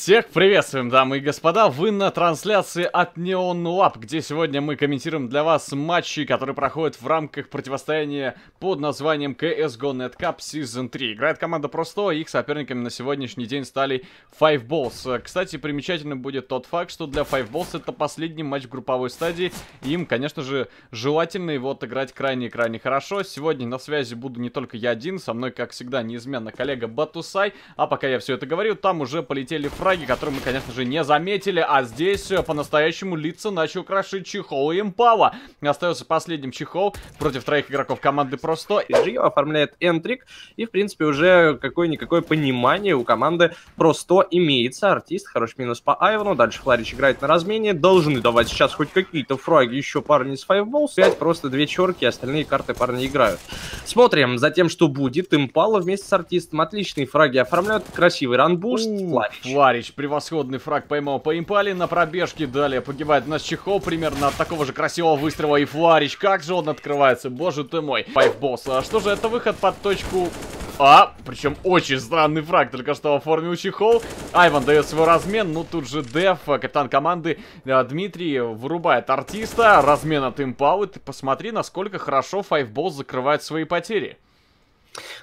Всех приветствуем, дамы и господа! Вы на трансляции от Neon Lab, где сегодня мы комментируем для вас матчи, которые проходят в рамках противостояния под названием CSGO Net Cup Season 3. Играет команда Просто, их соперниками на сегодняшний день стали Five Balls. Кстати, примечательным будет тот факт, что для Five Balls это последний матч в групповой стадии, им, конечно же, желательно его отыграть крайне-крайне хорошо. Сегодня на связи буду не только я один, со мной, как всегда, неизменно коллега Батусай, а пока я все это говорю, там уже полетели фраги фраги, которые мы, конечно же, не заметили. А здесь э, по-настоящему лица начал крошить чехол и импала. Остается последним чехол против троих игроков команды Просто. Джио оформляет энтрик. И, в принципе, уже какое-никакое понимание у команды Просто имеется. Артист, хороший минус по Айвану. Дальше Фларич играет на размене. Должны давать сейчас хоть какие-то фраги еще парни с Fiveballs. 5 просто две черки, остальные карты парни играют. Смотрим за тем, что будет. Импала вместе с артистом. Отличные фраги оформляют. Красивый ранбуст. Фларич. Фларич Товарищ, превосходный фраг поймал по импали на пробежке. Далее погибает наш Чехол примерно от такого же красивого выстрела. И Фларич, как же он открывается, боже ты мой. Пайфбосс, а что же это выход под точку а, причем очень странный фраг только что оформил чехол. Айван дает свой размен, ну тут же Деф, капитан команды э, Дмитрий, вырубает артиста. Размен от импалы. Ты посмотри, насколько хорошо Файвбол закрывает свои потери.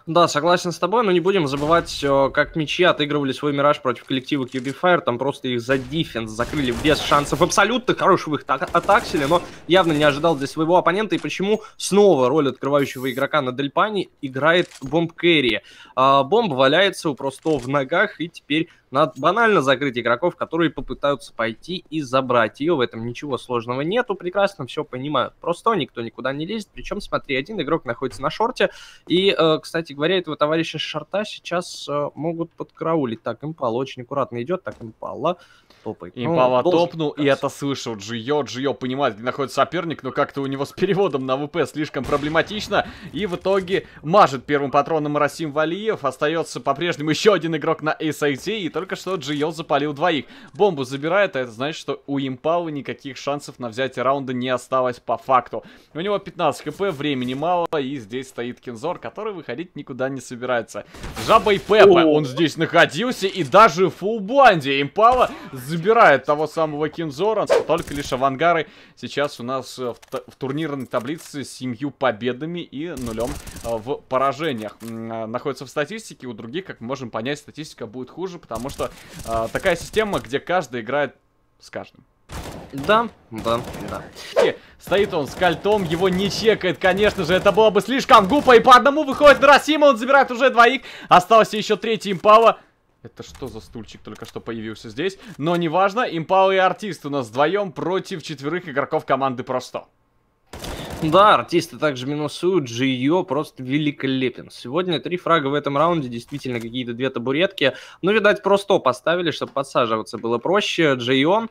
Да, согласен с тобой, но не будем забывать, э, как мячи отыгрывали свой мираж против коллектива QB Fire, там просто их за дефенс закрыли без шансов абсолютно хорошего их атаксили, но явно не ожидал для своего оппонента, и почему снова роль открывающего игрока на Дельпане играет Бомб Кэрри. А, бомб валяется у просто в ногах, и теперь надо банально закрыть игроков, которые попытаются пойти и забрать ее. В этом ничего сложного нету, прекрасно все понимают. Просто никто никуда не лезет. Причем, смотри, один игрок находится на шорте. И, э, кстати говоря, этого товарища шорта сейчас э, могут подкраулить. Так, импала очень аккуратно идет. Так, импала топает. Импала ну, топнул, и это слышал Джио. Джио понимает, где находится соперник, но как-то у него с переводом на ВП слишком проблематично. И в итоге мажет первым патроном Расим Валиев. Остается по-прежнему еще один игрок на SAT. И только что Джио запалил двоих. Бомбу забирает, а это значит, что у Импалы никаких шансов на взятие раунда не осталось по факту. У него 15 хп, времени мало, и здесь стоит Кинзор, который выходить никуда не собирается. Жаба и Пеппа, он здесь находился, и даже в фулбланде Импала забирает того самого Кинзора. Только лишь авангары сейчас у нас в, в турнирной таблице с семью победами и нулем а, в поражениях. А, находится в статистике, у других, как мы можем понять, статистика будет хуже, потому что э, такая система, где каждый играет с каждым. Да, да, да. Стоит он с кольтом, его не чекает, конечно же, это было бы слишком глупо. И по одному выходит на Расима, он забирает уже двоих. Остался еще третий импала. Это что за стульчик только что появился здесь? Но неважно, импала и артист у нас вдвоем против четверых игроков команды Просто. Да, артисты также минусуют, Джио просто великолепен. Сегодня три фрага в этом раунде, действительно какие-то две табуретки. Ну, видать, просто поставили, чтобы подсаживаться было проще. Джио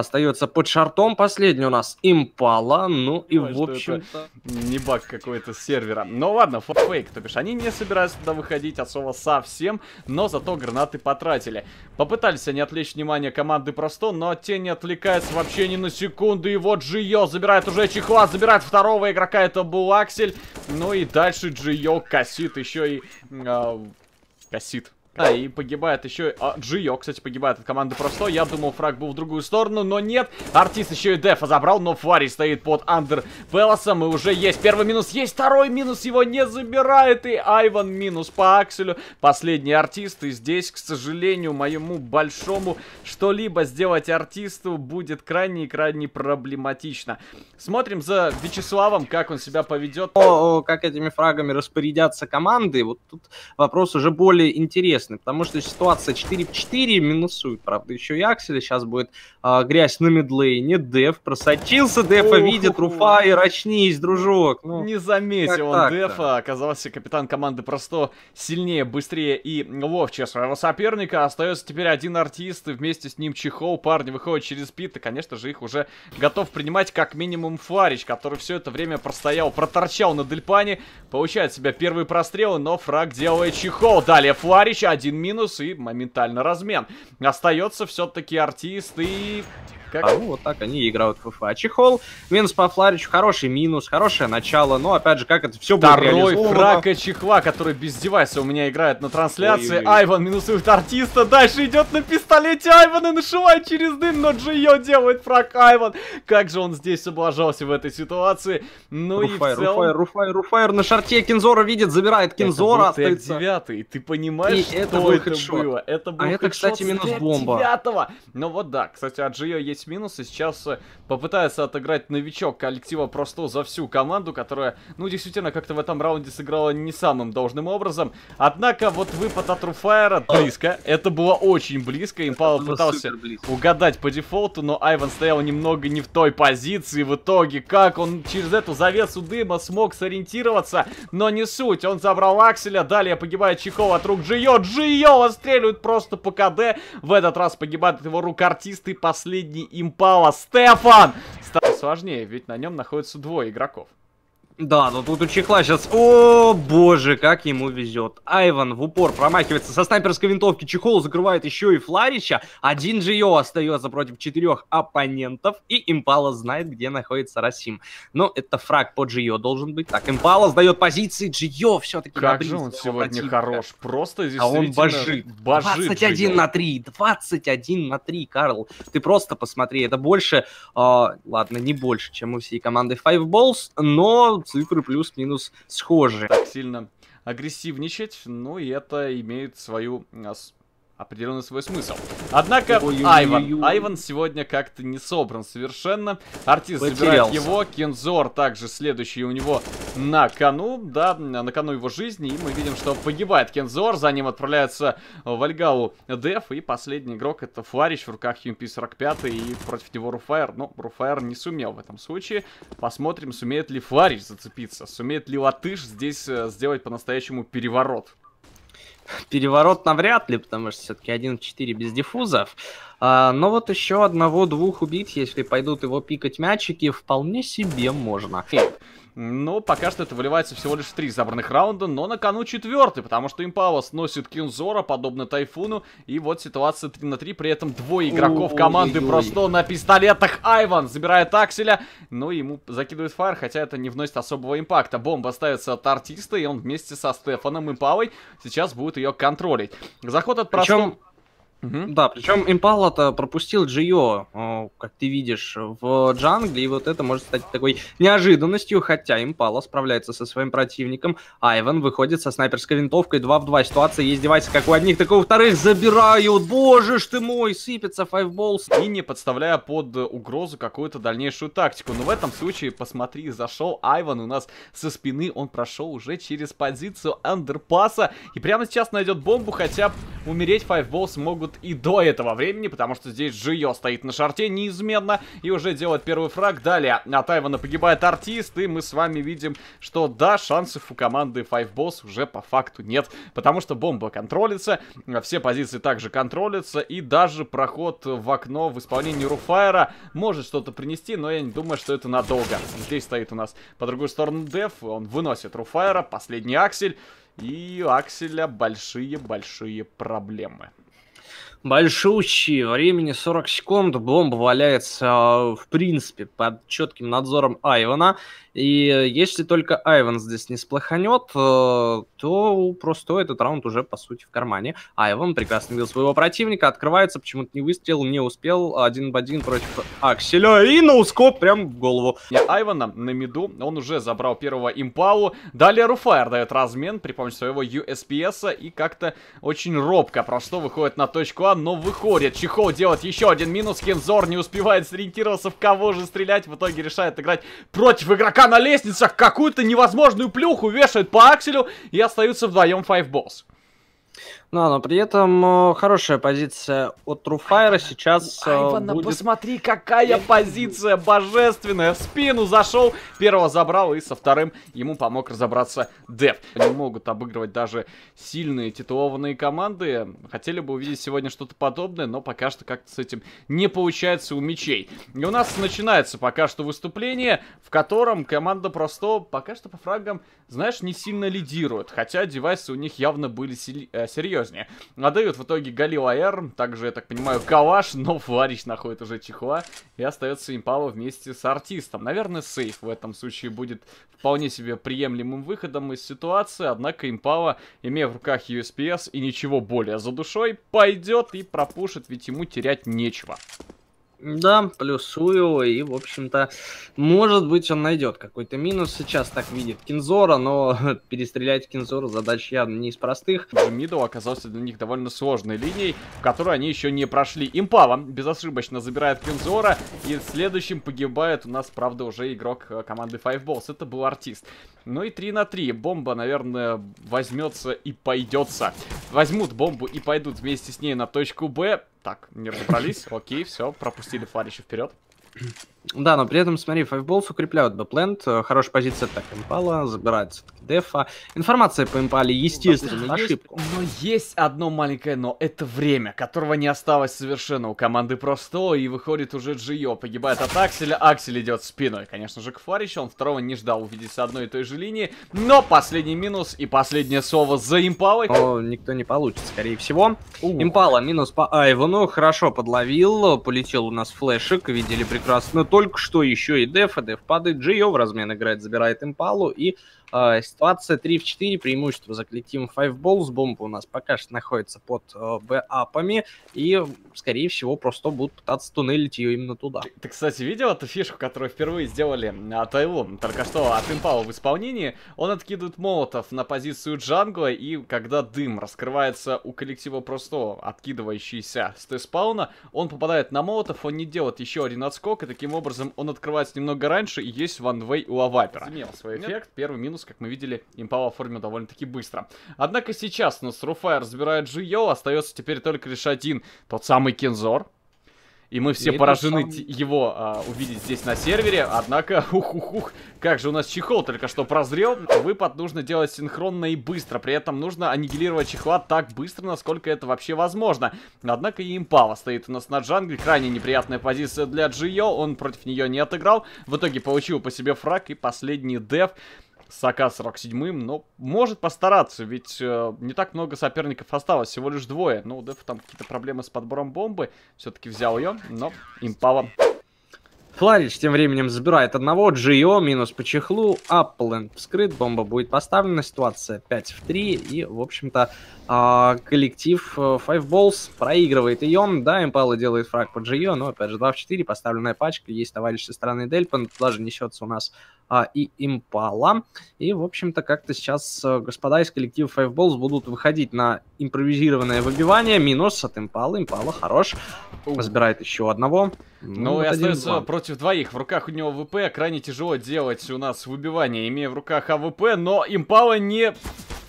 Остается под шартом последний у нас импала. Ну и Ой, в общем-то... Не баг какой-то сервера. Ну ладно, фейк, то бишь они не собираются туда выходить от слова совсем, но зато гранаты потратили. Попытались они отвлечь внимание команды просто, но те не отвлекаются вообще ни на секунду. И вот Джио забирает уже чехла, забирает второго игрока, это был Аксель. Ну и дальше Джио косит еще и... Э, косит а, и погибает еще... А, Джио, кстати, погибает от команды просто. Я думал, фраг был в другую сторону, но нет. Артист еще и дефа забрал, но Фари стоит под Андер Пелосом. И уже есть первый минус, есть второй минус, его не забирает. И Айван минус по Акселю. Последний артист. И здесь, к сожалению, моему большому что-либо сделать артисту будет крайне и крайне проблематично. Смотрим за Вячеславом, как он себя поведет. О, как этими фрагами распорядятся команды. Вот тут вопрос уже более интересный интересный, потому что ситуация 4 в 4 минусует, правда, еще и Аксель. Сейчас будет а, грязь на мидлейне, Деф просочился, Дефа видит, Руфа и рачнись, дружок. Ну, Не заметил он Дефа, оказался капитан команды просто сильнее, быстрее и ловче своего соперника. Остается теперь один артист, и вместе с ним Чехол, парни выходят через пит, и, конечно же, их уже готов принимать как минимум Фларич, который все это время простоял, проторчал на Дельпане, получает себя первые прострелы, но фраг делает Чехол. Далее Фларич, один минус и моментально размен. Остается все-таки артист и Как? А, ну, вот так они играют в ФФА. Чехол, минус по Фларичу, хороший минус, хорошее начало, но, опять же, как это все будет Второй фраг от Чехла, который без девайса у меня играет на трансляции. Ой, ой, ой. Айван минусует артиста, дальше идет на пистолете Айван и нашивает через дым, но Джио делает фраг Айван. Как же он здесь облажался в этой ситуации. Ну Руфайр, и в целом... Руфайр, Руфайр, Руфайр на шарте Кинзора видит, забирает Кинзора. Это был девятый, ты понимаешь, и что это, был это было? Это был а это, кстати, минус бомба. Девятого. Ну вот да, кстати, от Джио есть минусы. Сейчас э, попытается отыграть новичок коллектива просто за всю команду, которая, ну, действительно, как-то в этом раунде сыграла не самым должным образом. Однако вот выпад от Руфайра близко. Это было очень близко. Импала пытался угадать по дефолту, но Айван стоял немного не в той позиции. В итоге, как он через эту завесу дыма смог сориентироваться, но не суть. Он забрал Акселя, далее погибает Чехол от рук Джио. Джио отстреливает просто по КД. В этот раз погибает его рук артист и последний импала Стефан. Сложнее, ведь на нем находится двое игроков. Да, но тут у Чехла сейчас... О, боже, как ему везет. Айван в упор промахивается со снайперской винтовки. Чехол закрывает еще и Фларича. Один Джио остается против четырех оппонентов. И Импала знает, где находится Расим. Но это фраг по Джио должен быть. Так, Импала сдает позиции. Джио все-таки Как же он сегодня противника. хорош. Просто здесь А он божит. божит 21 Джио. на 3. 21 на 3, Карл. Ты просто посмотри. Это больше... Э, ладно, не больше, чем у всей команды Five Balls. Но цифры плюс-минус схожи. Так сильно агрессивничать, ну и это имеет свою определенный свой смысл. Однако, Ой Айван. Айван сегодня как-то не собран совершенно. Артист забирает его. Кензор также следующий у него на кону. Да, на кону его жизни. И мы видим, что погибает Кензор. За ним отправляется в Альгау Деф. И последний игрок это Фларич в руках Юмпи 45. И против него Руфайр. Но Руфайр не сумел в этом случае. Посмотрим, сумеет ли Фларич зацепиться. Сумеет ли Латыш здесь э, сделать по-настоящему переворот. Переворот навряд ли, потому что все-таки 1 в 4 без диффузов. А, но вот еще одного-двух убить, если пойдут его пикать мячики, вполне себе можно. Но пока что это выливается всего лишь в три забранных раунда, но на кону четвертый, потому что Импала сносит Кинзора, подобно Тайфуну, и вот ситуация 3 на 3, при этом двое игроков команды просто на пистолетах. Айван забирает Акселя, но ему закидывает фаер, хотя это не вносит особого импакта. Бомба ставится от артиста, и он вместе со Стефаном Импалой сейчас будет ее контролить. Заход от простого... Причем Угу. Да, причем Импала-то пропустил Джио, как ты видишь, в джангле, и вот это может стать такой неожиданностью, хотя Импала справляется со своим противником. Айван выходит со снайперской винтовкой 2 в 2. Ситуация есть девайс как у одних, так и у вторых забирают. Боже ж ты мой, сыпется файвболс. И не подставляя под угрозу какую-то дальнейшую тактику. Но в этом случае, посмотри, зашел Айван у нас со спины, он прошел уже через позицию андерпаса. И прямо сейчас найдет бомбу, хотя умереть файвболс могут могут и до этого времени, потому что здесь Джио стоит на шарте неизменно и уже делает первый фраг. Далее от Айвана погибает артист, и мы с вами видим, что да, шансов у команды Five Boss уже по факту нет, потому что бомба контролится, все позиции также контролятся, и даже проход в окно в исполнении Руфайра может что-то принести, но я не думаю, что это надолго. Здесь стоит у нас по другую сторону Деф, он выносит Руфайра, последний Аксель, и у Акселя большие-большие проблемы большущие, времени 40 секунд, бомба валяется, в принципе, под четким надзором Айвана, и если только Айван здесь не сплоханет, э, то просто этот раунд уже, по сути, в кармане. Айван прекрасно видел своего противника, открывается, почему-то не выстрелил, не успел, один в один против Акселя, и ноускоп прям в голову. Айвана на миду, он уже забрал первого импалу, далее Руфайр дает размен при помощи своего USPS, и как-то очень робко просто выходит на точку А, но выходит. Чехол делает еще один минус, Кензор не успевает сориентироваться, в кого же стрелять, в итоге решает играть против игрока на лестницах какую-то невозможную плюху вешают по акселю и остаются вдвоем Five Balls. Ну, но при этом э, хорошая позиция от Труфайра сейчас э, Айвана, будет... посмотри, какая позиция божественная. В спину зашел, первого забрал и со вторым ему помог разобраться Дев. Они могут обыгрывать даже сильные титулованные команды. Хотели бы увидеть сегодня что-то подобное, но пока что как-то с этим не получается у мечей. И у нас начинается пока что выступление, в котором команда просто пока что по фрагам, знаешь, не сильно лидирует. Хотя девайсы у них явно были сили... Посерьезнее. Отдают в итоге Галил АР, также, я так понимаю, Калаш, но Фларич находит уже чехла, и остается импала вместе с артистом. Наверное, сейф в этом случае будет вполне себе приемлемым выходом из ситуации, однако импала, имея в руках USPS и ничего более за душой, пойдет и пропушит, ведь ему терять нечего. Да, плюсую, и, в общем-то, может быть, он найдет какой-то минус. Сейчас так видит Кинзора, но перестрелять Кинзора задача явно не из простых. Мидл оказался для них довольно сложной линией, в которую они еще не прошли. Импава безошибочно забирает Кинзора, и следующим погибает у нас, правда, уже игрок э, команды Five Balls. Это был артист. Ну и 3 на 3. Бомба, наверное, возьмется и пойдется. Возьмут бомбу и пойдут вместе с ней на точку Б. Так, не разобрались. Окей, все, пропустили Фарища вперед. Да, но при этом, смотри, Five укрепляют бэпленд, э, хорошая позиция так импала, забирается дефа. Информация по импале, естественно, ну, ошибку. Есть, но есть одно маленькое но, это время, которого не осталось совершенно у команды просто, и выходит уже Джио, погибает от Акселя, Аксель идет спиной, конечно же, к Фаричу, он второго не ждал увидеть с одной и той же линии, но последний минус и последнее слово за импалой. О, никто не получит, скорее всего. У. Импала минус по Айвану, хорошо подловил, полетел у нас флешек, видели прекрасно только что еще и Деф, а Деф падает, Джио в размен играет, забирает импалу, и э, ситуация 3 в 4, преимущество за коллективом Five Balls, бомба у нас пока что находится под э, Б-апами, и, скорее всего, просто будут пытаться туннелить ее именно туда. Ты, ты, кстати, видел эту фишку, которую впервые сделали от Айлон, только что от импала в исполнении? Он откидывает молотов на позицию джангла, и когда дым раскрывается у коллектива просто откидывающийся с Т-спауна, он попадает на молотов, он не делает еще один отскок, и таким образом он открывается немного раньше, и есть ванвей у лавапера. Имел свой эффект. Нет? Первый минус, как мы видели, импал оформил довольно-таки быстро. Однако сейчас у нас Руфайр забирает Джио, остается теперь только лишь один, тот самый Кензор. И мы все и поражены сам... его а, увидеть здесь на сервере. Однако, ух-ух-ух, как же у нас чехол только что прозрел. Выпад нужно делать синхронно и быстро. При этом нужно аннигилировать чехла так быстро, насколько это вообще возможно. Однако и импала стоит у нас на джангле. Крайне неприятная позиция для Джио. Он против нее не отыграл. В итоге получил по себе фраг и последний деф с АК-47, но может постараться, ведь э, не так много соперников осталось, всего лишь двое. Ну, у Дефа там какие-то проблемы с подбором бомбы, все-таки взял ее, но импала Фларич тем временем забирает одного, Джио минус по чехлу, Аппленд вскрыт, бомба будет поставлена, ситуация 5 в 3, и, в общем-то, а, коллектив э, Five Balls проигрывает ее, да, Импала делает фраг по Джио, но, опять же, 2 в 4, поставленная пачка, есть товарищ со стороны Дельпан, туда же несется у нас а, и Импала, и, в общем-то, как-то сейчас э, господа из коллектива Five Balls будут выходить на импровизированное выбивание, минус от Импала, Импала хорош, забирает еще одного. Ну, ну и остается против двоих. В руках у него АВП. Крайне тяжело делать у нас выбивание, имея в руках АВП. Но импала не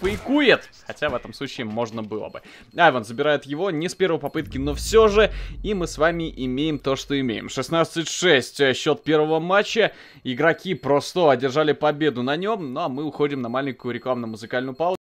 фейкует. Хотя в этом случае можно было бы. Айван забирает его не с первой попытки, но все же. И мы с вами имеем то, что имеем. 16-6 э, счет первого матча. Игроки просто одержали победу на нем. Ну а мы уходим на маленькую рекламно-музыкальную паузу.